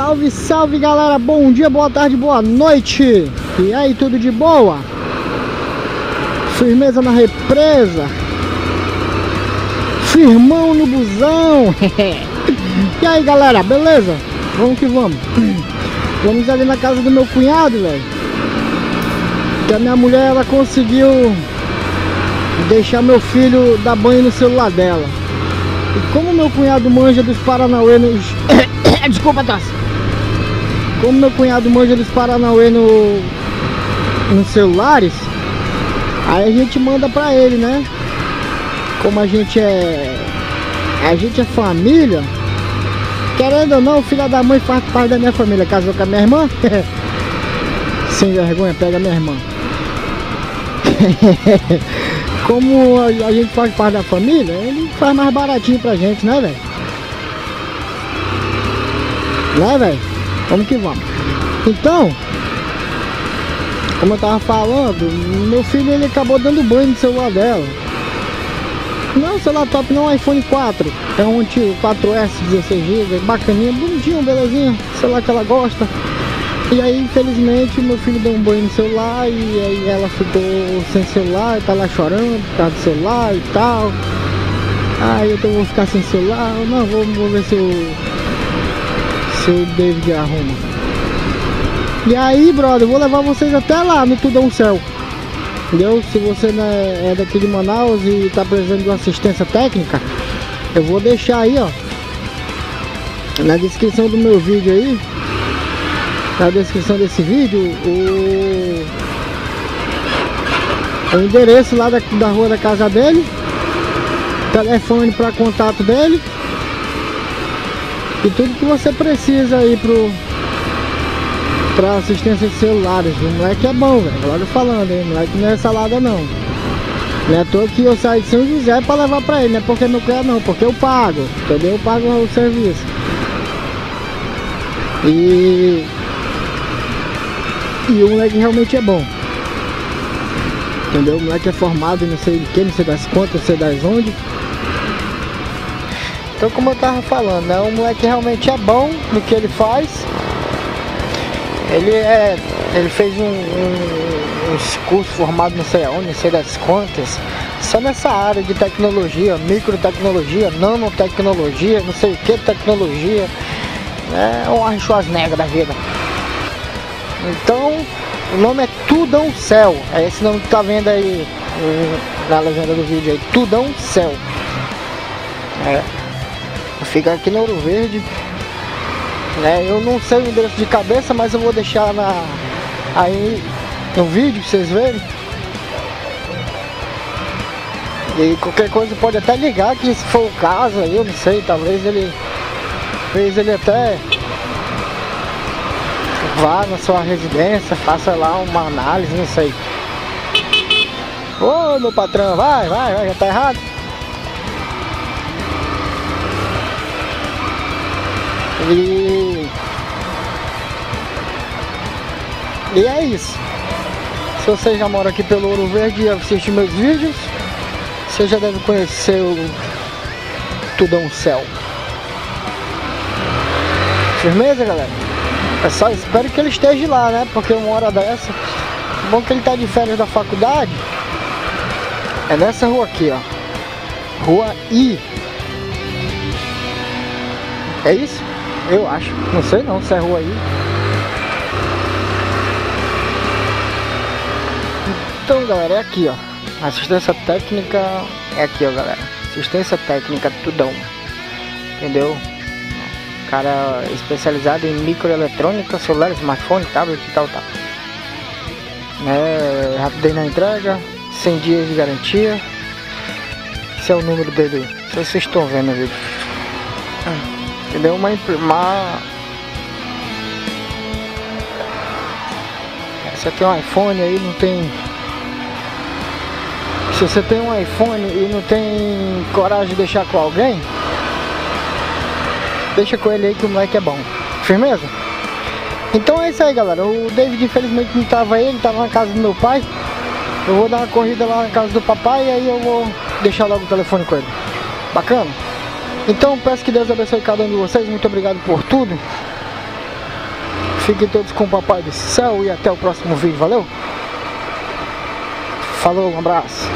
Salve, salve galera, bom dia, boa tarde, boa noite. E aí, tudo de boa? Firmeza na represa. Firmão no busão. E aí galera, beleza? Vamos que vamos. Vamos ali na casa do meu cunhado, velho. Que a minha mulher, ela conseguiu Deixar meu filho dar banho no celular dela. E como meu cunhado manja dos Paranauê nos... Desculpa, Tassi como meu cunhado manja dos Paranauê no, nos celulares, aí a gente manda pra ele, né? Como a gente é. A gente é família. Querendo ou não, o filho da mãe faz parte da minha família. Casou com a minha irmã. Sem vergonha, pega minha irmã. Como a gente faz parte da família, ele faz mais baratinho pra gente, né, velho? Né, velho? Vamos que vamos. Então, como eu tava falando, meu filho ele acabou dando banho no celular dela. Não, celular top não, iPhone 4. É um antigo 4S 16GB, bacaninha, bonitinho, belezinha. Celular que ela gosta. E aí, infelizmente, meu filho deu um banho no celular e aí ela ficou sem celular, tá lá chorando por causa do celular e tal. Aí eu vou ficar sem celular, não, vou, vou ver se eu se o David arruma. E aí, brother, eu vou levar vocês até lá no Tudão Céu. Entendeu? Se você não é, daqui de Manaus e tá precisando de uma assistência técnica, eu vou deixar aí, ó. Na descrição do meu vídeo aí. Na descrição desse vídeo, o, o endereço lá da, da rua da casa dele. Telefone para contato dele e tudo que você precisa aí pro pra assistência de celulares. O moleque é bom, velho. Agora falando, hein? O moleque não é salada não. Não é toa que eu saio de São José pra levar pra ele, não é porque não quer não, porque eu pago, entendeu? Eu pago o serviço. E. E o moleque realmente é bom. Entendeu? O moleque é formado não sei de que, não sei das quantas, não sei das onde. Então como eu tava falando, né? O moleque realmente é bom no que ele faz. Ele é. Ele fez um, um, um curso formado não sei aonde, não sei das quantas. Só nessa área de tecnologia, microtecnologia, nanotecnologia, não sei o que tecnologia. É um Arnold Schwarzenegger da vida. Então, o nome é Tudão Céu. É esse nome que tá vendo aí na legenda do vídeo aí. Tudão Céu. É. Fica aqui no Ouro Verde. Né? Eu não sei o endereço de cabeça, mas eu vou deixar na, aí no vídeo pra vocês verem. E qualquer coisa pode até ligar que se for o caso aí, eu não sei, talvez ele. Talvez ele até vá na sua residência, faça lá uma análise, não sei. Ô meu patrão, vai, vai, vai, já tá errado. E... e é isso. Se você já mora aqui pelo Ouro Verde e assiste meus vídeos, você já deve conhecer o Tudão Céu. Firmeza, galera? É só espero que ele esteja lá, né? Porque uma hora dessa, bom que ele tá de férias da faculdade. É nessa rua aqui, ó. Rua I. É isso? Eu acho. Não sei não se é rua aí. Então galera, é aqui ó. Assistência técnica é aqui ó galera. Assistência técnica tudão. Entendeu? Cara especializado em microeletrônica, celular, smartphone, tablet e tal, tal. É, rapidez na entrega, 100 dias de garantia. Esse é o número dele. Se vocês estão vendo o vídeo. Entendeu? Uma, uma... Você tem um iPhone aí, não tem... Se você tem um iPhone e não tem coragem de deixar com alguém, deixa com ele aí que o moleque é bom. Firmeza? Então é isso aí, galera. O David infelizmente não tava aí, ele tava na casa do meu pai. Eu vou dar uma corrida lá na casa do papai e aí eu vou deixar logo o telefone com ele. Bacana? Então peço que Deus abençoe cada um de vocês. Muito obrigado por tudo. Fiquem todos com o Papai do Céu e até o próximo vídeo. Valeu? Falou, um abraço.